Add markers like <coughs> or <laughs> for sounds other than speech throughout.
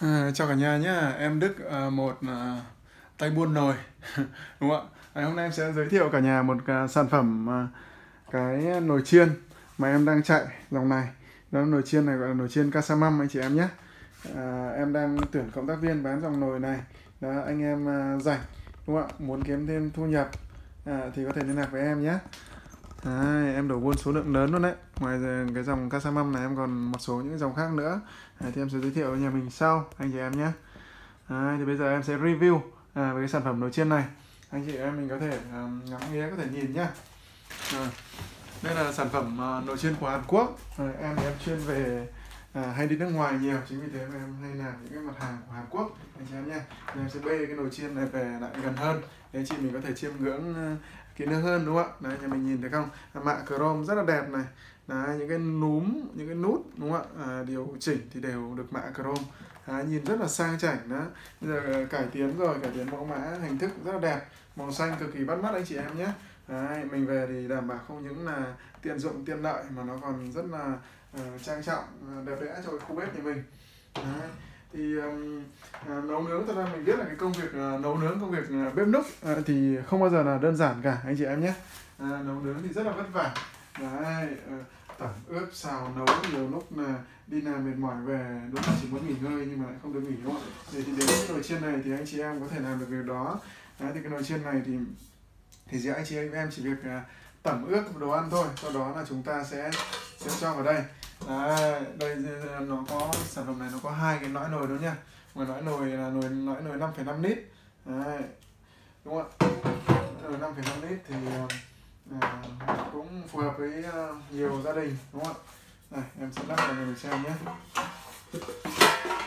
À, chào cả nhà nhé, em Đức à, một à, tay buôn nồi <laughs> đúng không ạ? À, hôm nay em sẽ giới thiệu cả nhà một à, sản phẩm à, cái nồi chiên mà em đang chạy dòng này. Đó nồi chiên này gọi là nồi chiên Casamam anh chị em nhé. À, em đang tuyển cộng tác viên bán dòng nồi này. Đó anh em à, rảnh đúng không ạ? Muốn kiếm thêm thu nhập à, thì có thể liên lạc với em nhé. Đấy, em đổ buôn số lượng lớn luôn đấy. Ngoài cái dòng Casamam này em còn một số những dòng khác nữa. Đấy, thì em sẽ giới thiệu với nhà mình sau anh chị em nhé. Đấy, thì bây giờ em sẽ review à, về cái sản phẩm nồi chiên này. Anh chị em mình có thể um, ngắm nghía có thể nhìn nhá. À, đây là sản phẩm à, uh, nồi chiên của Hàn Quốc. À, em em chuyên về à, hay đi nước ngoài nhiều chính vì thế mà em hay làm những cái mặt hàng của Hàn Quốc anh chị em nhé. Em sẽ bê cái nồi chiên này về lại gần hơn để chị mình có thể chiêm ngưỡng kỹ nữa hơn đúng không ạ? Đấy nhà mình nhìn thấy không? À, mạ chrome rất là đẹp này. Đấy, những cái núm những cái nút đúng không ạ? À, điều chỉnh thì đều được mạ chrome. À, nhìn rất là sang chảnh đó. Bây giờ à, cải tiến rồi cải tiến mẫu mã hình thức rất là đẹp. Màu xanh cực kỳ bắt mắt anh chị em nhé. Đấy, mình về thì đảm bảo không những là tiện dụng tiện lợi mà nó còn rất là uh, trang trọng đẹp đẽ cho khu bếp nhà mình. Đấy thì um, uh, nấu nướng thật ra mình biết là cái công việc uh, nấu nướng công việc uh, bếp núc uh, thì không bao giờ là đơn giản cả anh chị em nhé. Uh, nấu nướng thì rất là vất vả. Đấy uh, tẩm ướp xào nấu nhiều lúc là đi làm mệt mỏi về đúng là chỉ muốn nghỉ ngơi nhưng mà lại không được nghỉ đúng không? Thì, thì đến cái nồi chiên này thì anh chị em có thể làm được việc đó. Đấy, thì cái nồi chiên này thì thì giữa anh chị em chỉ việc uh, tẩm ướp đồ ăn thôi sau đó là chúng ta sẽ sẽ cho vào đây. À, Đấy, đây nó có sản phẩm này nó có hai cái lõi nồi đó nha một lõi nồi là nồi lõi nồi 5,5 lít. Đấy. đúng không ạ? Nồi 5,5 lít thì à, cũng phù hợp với uh, nhiều gia đình đúng không ạ? Này em sẽ lắp cho người xem nhé.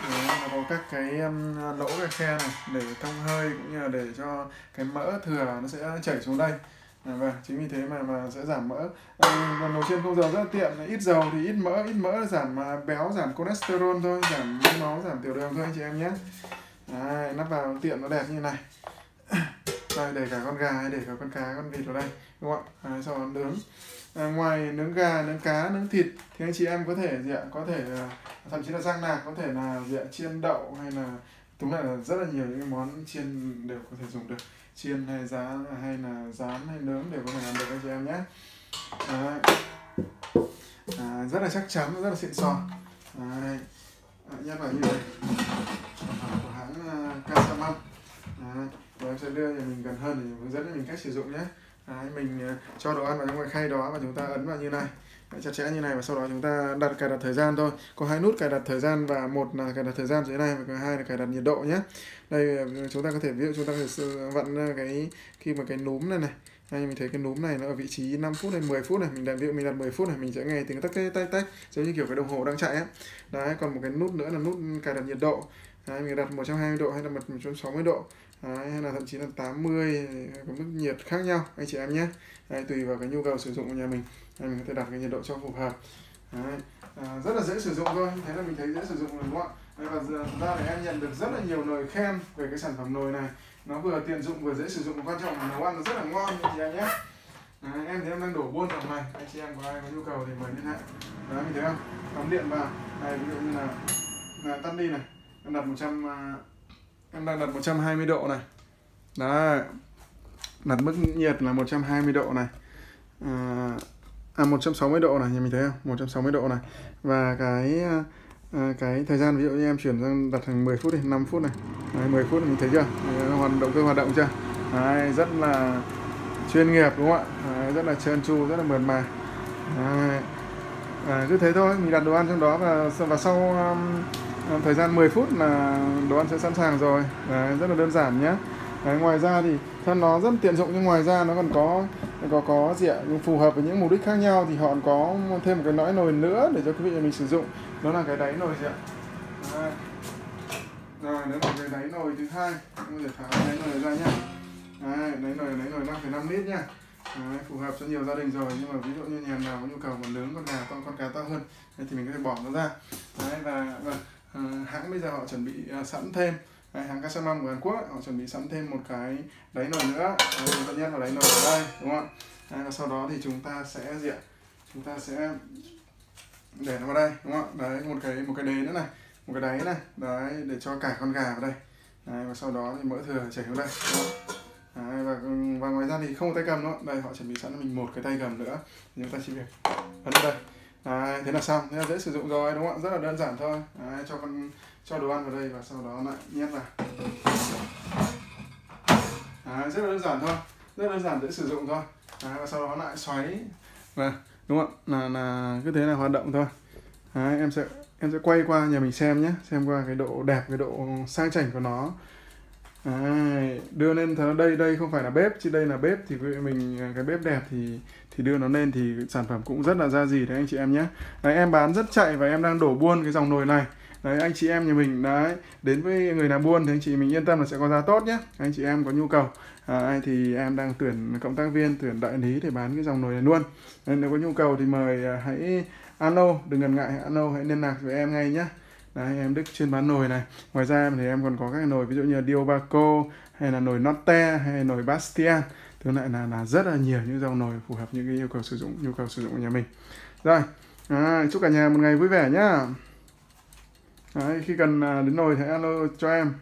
Đấy, nó có các cái um, lỗ cái khe này để thông hơi cũng như là để cho cái mỡ thừa nó sẽ chảy xuống đây. À, vâng, chính vì thế mà mà sẽ giảm mỡ. Ờ, à, và nồi chiên không dầu rất là tiện, ít dầu thì ít mỡ, ít mỡ giảm à, béo, giảm cholesterol thôi, giảm máu, giảm tiểu đường thôi anh chị em nhé. Đấy, nắp vào tiện nó đẹp như này. <coughs> Đây, để cả con gà hay để cả con cá, con vịt vào đây, đúng không ạ? à, sau đó nướng. À, ngoài nướng gà, nướng cá, nướng thịt thì anh chị em có thể gì ạ? Có thể à, thậm chí là rang nạc, có thể là gì ạ? chiên đậu hay là đúng là rất là nhiều những món chiên đều có thể dùng được chiên hay rán hay là rán hay nướng đều có thể làm được các chị em nhé Đấy. À, rất là chắc chắn rất là xịn sò Đấy. À, nhất là như vậy của hãng à, uh, Casamam Đấy. và em sẽ đưa nhà mình gần hơn để hướng dẫn cho mình cách sử dụng nhé À, Đấy, mình ờ, cho đồ ăn vào trong cái khay đó và chúng ta ấn vào như này. Chặt chẽ như này và sau đó chúng ta đặt cài đặt thời gian thôi. Có hai nút cài đặt thời gian và một là cài đặt thời gian dưới này và hai là cài đặt nhiệt độ nhé. Đây ờ, chúng ta có thể ví dụ chúng ta có thể vặn ờ, cái khi mà cái núm này này. Đây mình thấy cái núm này nó ở vị trí 5 phút hay 10 phút này. Mình đặt ví dụ mình đặt 10 phút này mình sẽ nghe tiếng tắc tách tách giống như kiểu cái đồng hồ đang chạy á. Đấy còn một cái nút nữa là nút cài đặt nhiệt độ. Đấy, mình đặt 120 độ hay là 160 độ đấy, hay là thậm chí là 80 có mức nhiệt khác nhau anh chị em nhé. Đấy, tùy vào cái nhu cầu sử dụng của nhà mình. Đấy, mình có thể đặt cái nhiệt độ cho phù hợp. Đấy, à, rất là dễ sử dụng thôi. Thế là mình thấy dễ sử dụng rồi đúng không ạ? Đấy, và thực ra thì em nhận được rất là nhiều lời khen về cái sản phẩm nồi này. Nó vừa tiện dụng vừa dễ sử dụng quan trọng là nấu ăn nó rất là ngon anh chị em nhé. Đấy, em thì em đang đổ buôn dòng này. Anh chị em có ai có nhu cầu thì mời liên hệ. Đấy mình thấy không? Cắm điện vào. Này ví dụ như là, là tắt đi này. Em đặt 100 em đang đặt 120 độ này. Đấy. Đặt mức nhiệt là 120 độ này. À, à 160 độ này nhà mình thấy không? 160 độ này. Và cái à, cái thời gian ví dụ như em chuyển sang đặt thành 10 phút đi 5 phút này. Đấy, 10 phút mình thấy chưa? Đấy, hoạt động cơ hoạt động chưa? Đấy, rất là chuyên nghiệp đúng không ạ? Đấy, rất là trơn tru rất là mượt mà. Đấy. À, cứ thế thôi mình đặt đồ ăn trong đó và và sau um, Ờ, thời gian 10 phút là đồ ăn sẽ sẵn sàng rồi. Đấy, rất là đơn giản nhé Đấy, ngoài ra thì thân nó rất tiện dụng nhưng ngoài ra nó còn có có có gì ạ? Phù hợp với những mục đích khác nhau thì họ còn có thêm một cái lõi nồi nữa để cho quý vị mình sử dụng. Đó là cái đáy nồi gì ạ? Đấy. rồi đó là cái đáy nồi thứ hai. Có thể tháo đáy nồi ra nhá. Đấy, đáy nồi đáy nồi 5,5 lít nhá. Đấy, phù hợp cho nhiều gia đình rồi. Nhưng mà ví dụ như nhà nào có nhu cầu còn lớn con gà to con cá to hơn thì mình có thể bỏ nó ra. Đấy, và, và hãng bây giờ họ chuẩn bị uh, sẵn thêm. Đấy, hàng Casamam của Hàn Quốc họ chuẩn bị sẵn thêm một cái đáy nồi nữa. Đấy, chúng ta nhét vào đáy nồi ở đây đúng không ạ? Và sau đó thì chúng ta sẽ gì ạ? Chúng ta sẽ để nó vào đây đúng không ạ? Đấy một cái một cái đế nữa này một cái đáy này. Đấy để cho cả con gà vào đây. Đấy, và sau đó thì mỡ thừa chảy xuống đây đấy, và, ừ, và ngoài ra thì không có tay cầm nữa. Đây họ chuẩn bị sẵn cho mình một cái tay cầm nữa. Chúng ta chỉ việc ấn vào đây đấy, thế là xong. Thế là dễ sử dụng rồi đúng không ạ? Rất là đơn giản thôi. Đấy, cho con cho đồ ăn vào đây và sau đó lại nhét vào. Đấy, rất là đơn giản thôi. Rất đơn giản dễ sử dụng thôi. Đấy, và sau đó lại xoáy. Và đúng không ạ? Là là cứ thế là hoạt động thôi. Đấy, em sẽ em sẽ quay qua nhà mình xem nhé. Xem qua cái độ đẹp cái độ sang chảnh của nó à, đưa lên thằng đây đây không phải là bếp chứ đây là bếp thì mình à, cái bếp đẹp thì thì đưa nó lên thì sản phẩm cũng rất là ra gì đấy anh chị em nhé. Đấy, em bán rất chạy và em đang đổ buôn cái dòng nồi này. Đấy anh chị em nhà mình đấy đến với người làm buôn thì anh chị mình yên tâm là sẽ có giá tốt nhé. Anh chị em có nhu cầu à, thì em đang tuyển cộng tác viên tuyển đại lý để bán cái dòng nồi này luôn. Nên nếu có nhu cầu thì mời à, hãy alo đừng ngần ngại alo hãy liên lạc với em ngay nhé. Đấy, em Đức trên bán nồi này. Ngoài ra thì em còn có các nồi ví dụ như Diobaco hay là nồi Notte hay là nồi Bastian tương lại là là rất là nhiều những dòng nồi phù hợp những cái yêu cầu sử dụng nhu cầu sử dụng của nhà mình. Rồi à, chúc cả nhà một ngày vui vẻ nhá. Đấy, khi cần à, đến nồi thì alo cho em.